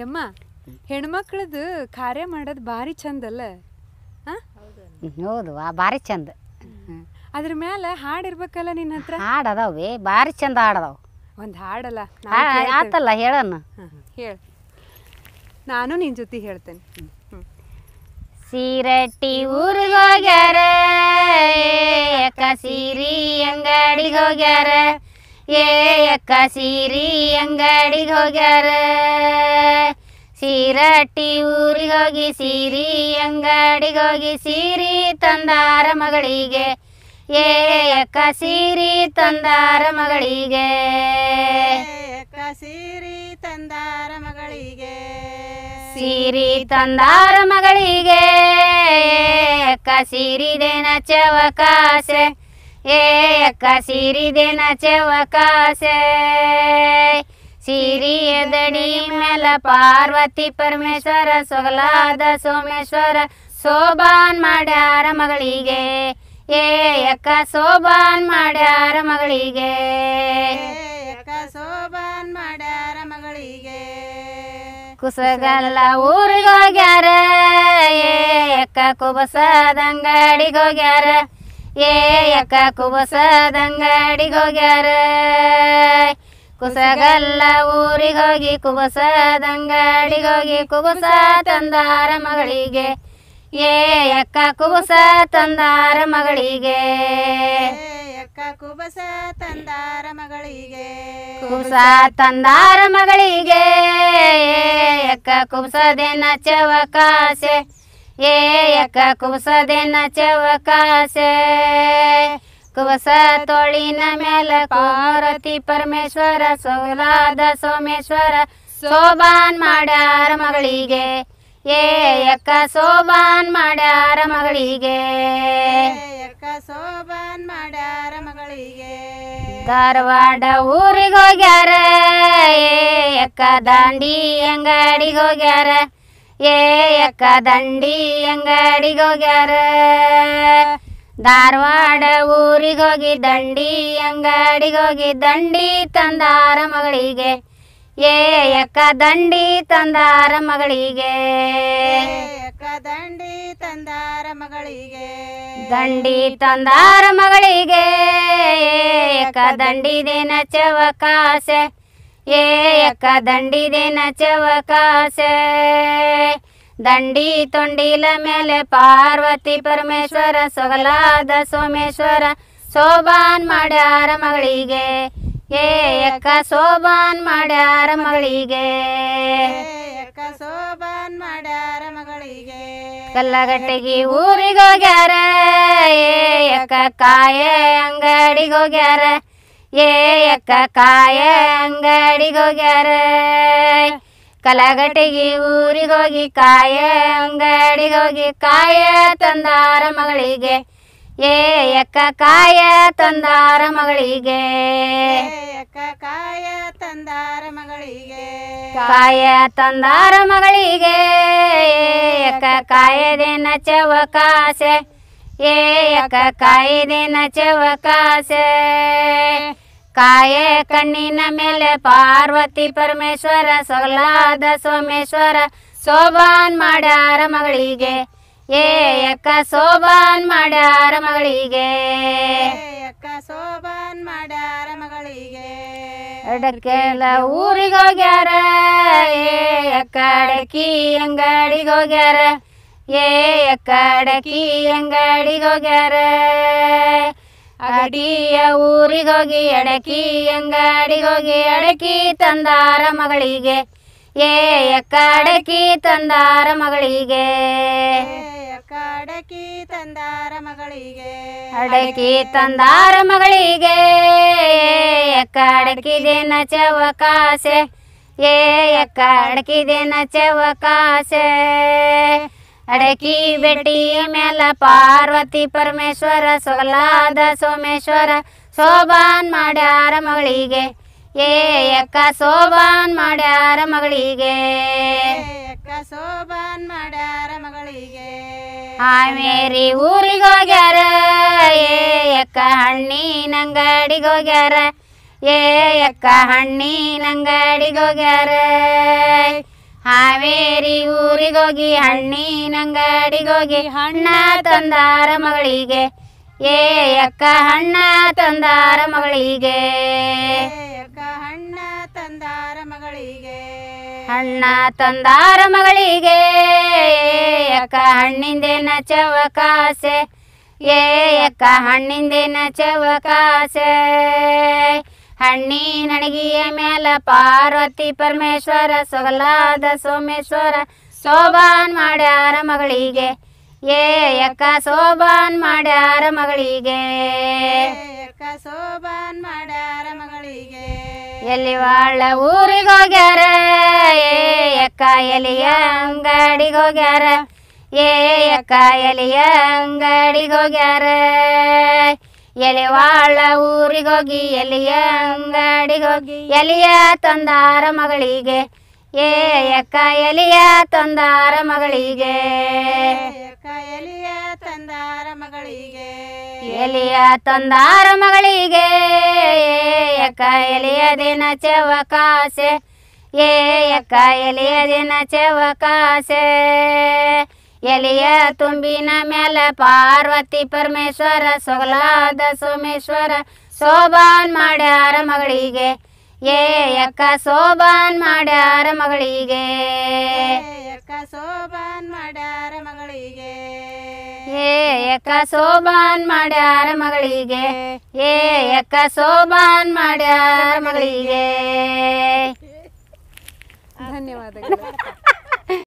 ಯಮ್ಮ ಹೆಣ್ಮಕ್ಳದ್ದು ಕಾರ್ಯ ಮಾಡೋದು ಭಾರಿ ಚಂದಲ್ಲ? ಹೌದು ಭಾರಿ ಚಂದ. ಅದ್ರ ಮೇಲೆ ಹಾಡಿರ್ಬೇಕಲ್ಲ ನಿನ್ನ ಹತ್ರ? ಹಾಡು ಅದಾವೆ ಭಾರಿ ಚಂದ ಹಾಡದಾವ್ ಒಂದು ಹಾಡಲ್ಲ ಆತಲ್ಲ ಹೇಳಣ್ಣ. ಹೇಳ. ನಾನು ನಿನ್ನ ಜೊತೆ ಹೇಳ್ತೇನೆ. ಸೀರಟ್ಟಿ ಊರಿಗೆ ಹೋಗ್ಯಾರ ಸೀರಿ ಅಂಗಡಿಗೆ ಹೋಗ್ಯಾರ ಏ ಅಕ್ಕ ಸೀರಿ ಅಂಗಡಿಗೆ ಹೋಗ್ಯಾರ. ಸೀರಟ್ಟಿ ಊರಿಗೆ ಹೋಗಿ ಸೀರಿ ಅಂಗಡಿಗೆ ಹೋಗಿ ಸೀರಿ ತಂದಾರ ಮಗಳಿಗೆ. ಏ ಅಕ್ಕ ಸೀರಿ ತಂದಾರ ಮಗಳಿಗೆ. ಅಕ್ಕ ಸೀರಿ ತಂದಾರ ಮಗಳಿಗೆ. ಸೀರಿ ತಂದಾರ ಮಗಳಿಗೆ. ಅಕ್ಕ ಸೀರಿದೇನ ಚವಕಾಸೆ. ಏ ಅಕ್ಕ, ಸೀರಿದೇನ ಚವಕಾಸೆ ಸೀರಿಯ ದಡಿ ಮೇಲ ಪಾರ್ವತಿ ಪರಮೇಶ್ವರ, ಸೊಗಲಾದ ಸೋಮೇಶ್ವರ, ಸೋಬಾನ್ ಮಾಡ್ಯಾರ ಮಗಳಿಗೆ. ಏ ಅಕ್ಕ, ಸೋಬಾನ್ ಮಾಡ್ಯಾರ ಮಗಳಿಗೆ. ಅಕ್ಕ ಸೋಬಾನ್ ಮಾಡ್ಯಾರ ಮಗಳಿಗೆ ಕುಸಗಲ್ಲ ಊರಿಗೋಗ್ಯಾರ. ಏ ಅಕ್ಕ ಕುಬಸದ ಅಂಗಡಿಗೆ ಹೋಗ್ಯಾರ ಏ ಅಕ್ಕ ಕುಬಸದಂಗಡಿಗೋಗ್ಯಾರ ಕುಸಗಲ್ಲ ಊರಿಗೆ ಹೋಗಿ ಕುಬಸದ ಅಂಗಡಿಗೆ ಹೋಗಿ ಕುಬಸ ತಂದಾರ ಮಗಳಿಗೆ. ಏ ಅಕ್ಕ ಕುಬಸ ತಂದಾರ ಮಗಳಿಗೆ. ಕುಬಸ ತಂದಾರ ಮಗಳಿಗೆ. ಕುಬಸ ತಂದಾರ ಮಗಳಿಗೆ. ಅಕ್ಕ ಕುಬಸದೆ ಚವಕಾಸೆ ಏ ಅಕ್ಕ ಕುಸದೆ ಚವಕಾಸೆ ಕುಸ ತೋಳಿನ ಮೇಲ ಪಾರ್ವತಿ ಪರಮೇಶ್ವರ ಸೋಲಾದ ಸೋಮೇಶ್ವರ ಸೋಬಾನ್ ಮಾಡ್ಯಾರ ಮಗಳಿಗೆ. ಏ ಸೋಬಾನ್ ಮಾಡ್ಯಾರ ಮಗಳಿಗೆ? ಸೋಬಾನ್ ಮಾಡ್ಯಾರ ಮಗಳಿಗೆ? ಧಾರವಾಡ ಊರಿಗೆ ಹೋಗ್ಯಾರ ದಾಂಡಿ ಅಂಗಡಿಗೆ ಹೋಗ್ಯಾರ ಏ ದಂಡಿ ಅಂಗಡಿಗೆ ಹೋಗ್ಯಾರ? ಧಾರವಾಡ ಊರಿಗೆ ಹೋಗಿ ದಂಡಿ ಅಂಗಡಿಗೆ ಹೋಗಿ ದಂಡಿ ತಂದಾರ ಮಗಳಿಗೆ. ಏ ದಂಡಿ ತಂದಾರ ಮಗಳಿಗೆ. ದಂಡಿ ತಂದಾರ ಮಗಳಿಗೆ. ದಂಡಿ ತಂದಾರ ಮಗಳಿಗೆ ಏಕ ನಚವ ಚವಕಾಸೆ. ಏ ಅಕ್ಕ ದಂಡಿದೇನ ಚವಕಾಸೆ ದಂಡಿ ತೊಂಡಿಲ ಮೇಲೆ ಪಾರ್ವತಿ ಪರಮೇಶ್ವರ, ಸೊಗಲಾದ ಸೋಮೇಶ್ವರ, ಸೋಬಾನ್ ಮಾಡ್ಯಾರ ಮಗಳಿಗೆ. ಏ ಅಕ್ಕ ಮಾಡ್ಯಾರ ಮಗಳಿಗೆ ಸೋಬಾನ್ ಮಾಡ್ಯಾರ ಮಗಳಿಗೆ. ಕಲ್ಲಗಟ್ಟಿಗೆ ಊರಿಗೆ ಹೋಗ್ಯಾರ ಏ ಅಕ್ಕ ಕಾಯ ಅಂಗಡಿಗೆ ಹೋಗ್ಯಾರ ಏ ಅಕ್ಕ ಕಾಯ ಅಂಗಡಿಗೆ ಹೋಗ್ಯಾರ ಕಲಗಟ್ಟಿಗೆ ಊರಿಗೆ ಹೋಗಿ ಕಾಯ ಅಂಗಡಿಗೆ ಹೋಗಿ ಕಾಯ ತಂದಾರ ಮಗಳಿಗೆ. ಏ ಅಕ್ಕ ಕಾಯ ತಂದಾರ ಮಗಳಿಗೆ. ಅಕ್ಕ ಕಾಯ ತಂದಾರ ಮಗಳಿಗೆ. ಕಾಯ ತಂದಾರ ಮಗಳಿಗೆ. ಏಕ ಕಾಯದೇನ ಚವಕಾಸೆ ಏ ಅಕ್ಕ ಕಾಯದೇನ ಚವಕಾಸೆ ಕಾಯ ಕಣ್ಣಿನ ಮೇಲೆ ಪಾರ್ವತಿ ಪರಮೇಶ್ವರ ಸೊಗಲಾದ ಸೋಮೇಶ್ವರ ಶೋಭಾನ್ ಮಾಡ್ಯಾರ ಮಗಳಿಗೆ. ಏ ಅಕ್ಕ ಶೋಭಾನ್ ಮಾಡ್ಯಾರ ಮಗಳಿಗೆ. ಅಕ್ಕ ಸೋಬಾನ್ ಮಾಡ್ಯಾರ ಮಗಳಿಗೆ. ಅಡಕೆಲ್ಲ ಊರಿಗೆ ಹೋಗ್ಯಾರ. ಏ ಅಕ್ಕ ಅಡಕಿ ಅಂಗಡಿಗೆ ಹೋಗ್ಯಾರ. ಏ ಅಕ್ಕ ಅಡಕಿ ಅಂಗಡಿಗೆ ಹೋಗ್ಯಾರ. ಅಡಿಯ ಊರಿಗೋಗಿ ಅಡಕಿ ಅಂಗಡಿಗೋಗಿ ಅಡಕಿ ತಂದಾರ ಮಗಳಿಗೆ. ಏ ಅಡಕಿ ತಂದಾರ ಮಗಳಿಗೆ. ಅಡಕಿ ತಂದಾರ ಮಗಳಿಗೆ. ಅಡಕಿ ತಂದಾರ ಮಗಳಿಗೆ. ಅಡಕಿದೇನ ಚವಕಾಸೆ ಏ ಅಡಕಿದೇನ ಚವಕಾಸೆ ಅಡಕಿ ಬೆಟ್ಟಿಯ ಮೇಲ ಪಾರ್ವತಿ ಪರಮೇಶ್ವರ ಸೊಗಲಾದ ಸೋಮೇಶ್ವರ ಶೋಭಾನ್ ಮಾಡ್ಯಾರ ಮಗಳಿಗೆ. ಏ ಅಕ್ಕ ಶೋಭಾನ್ ಮಾಡ್ಯಾರ ಮಗಳಿಗೆ. ಅಕ್ಕ ಸೋಬಾನ್ ಮಾಡ್ಯಾರ ಮಗಳಿಗೆ. ಆಮೇರಿ ಊರಿಗೋಗ್ಯಾರ ಏ ಅಕ್ಕ ಹಣ್ಣಿನ ಅಂಗಡಿಗೆ ಹೋಗ್ಯಾರ. ಏ ಅಕ್ಕ ಹಣ್ಣಿನ ಅಂಗಡಿಗೆ ಹೋಗ್ಯಾರ. ಹಾವೇರಿ ಊರಿಗೋಗಿ, ಹಣ್ಣಿನಂಗಡಿಗೋಗಿ ಹಣ್ಣ ತಂದಾರ ಮಗಳಿಗೆ. ಏ ಅಕ್ಕ ಹಣ್ಣ ತಂದಾರ ಮಗಳಿಗೆ. ಅಕ್ಕ ಹಣ್ಣ ತಂದಾರ ಮಗಳಿಗೆ. ಹಣ್ಣ ತಂದಾರ ಮಗಳಿಗೆ ಅಕ್ಕ ಹಣ್ಣಿಂದೇನ ಚವಕಾಸೆ ಏ ಅಕ್ಕ ಹಣ್ಣಿಂದೇನ ಚವಕಾಸೆ ಹಣ್ಣಿನಣಗಿಯ ಮೇಲ ಪಾರ್ವತಿ ಪರಮೇಶ್ವರ, ಸೊಗಲಾದ ಸೋಮೇಶ್ವರ ಶೋಭಾನ್ ಮಾಡ್ಯಾರ ಮಗಳಿಗೆ. ಏ ಅಕ್ಕ ಶೋಭಾನ್ ಮಾಡ್ಯಾರ ಮಗಳಿಗೆ. ಅಕ್ಕ ಶೋಭಾನ್ ಮಾಡ್ಯಾರ ಮಗಳಿಗೆ ಎಲ್ಲಿ ವಾಳ ಊರಿಗೆ ಹೋಗ್ಯಾರ? ಏ ಅಕ್ಕ, ಎಲಿಯ ಅಂಗಡಿಗೆ ಹೋಗ್ಯಾರ? ಏ ಅಕ್ಕ, ಎಲಿಯ ಅಂಗಡಿಗೆ ಹೋಗ್ಯಾರ? ಎಲೆ ಊರಿಗೋಗಿ, ಎಲಿಯ ಅಂಗಡಿಗೋಗಿ, ಎಲಿಯ ತಂದಾರ ಮಗಳಿಗೆ. ಏ, ಅಕ್ಕ, ಎಲಿಯ ತಂದಾರ ಮಗಳಿಗೆ. ಎಲಿಯ ತಂದಾರ ಮಗಳಿಗೆ. ಎಲಿಯ ತಂದಾರ ಮಗಳಿಗೆ ಏ, ಅಕ್ಕ, ಎಲಿಯ ದಿನ ಚವಕಾಸೆ ಏ, ಅಕ್ಕ, ಎಲಿಯ ದಿನ ಚವಕಾಸೆ ಎಲಿಯ ತುಂಬಿನ ಮ್ಯಾಲ ಪಾರ್ವತಿ ಪರಮೇಶ್ವರ ಸೊಗಲಾದ ಸೋಮೇಶ್ವರ ಶೋಭಾನ್ ಮಾಡ್ಯಾರ ಮಗಳಿಗೆ. ಏ ಅಕ್ಕ ಶೋಭಾನ್ ಮಾಡ್ಯಾರ ಮಗಳಿಗೆ. ಅಕ್ಕ ಶೋಭಾನ್ ಮಾಡ್ಯಾರ ಮಗಳಿಗೆ. ಏ ಅಕ್ಕ ಶೋಭಾನ್ ಮಾಡ್ಯಾರ ಮಗಳಿಗೆ. ಏ ಅಕ್ಕ ಶೋಭಾನ್ ಮಾಡ್ಯಾರ ಮಗಳಿಗೆ. ಧನ್ಯವಾದಗಳು.